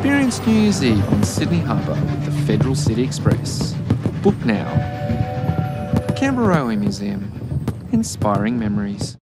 Experience New Year's Eve on Sydney Harbour with the Federal City Express. Book now. Canberra Railway Museum. Inspiring memories.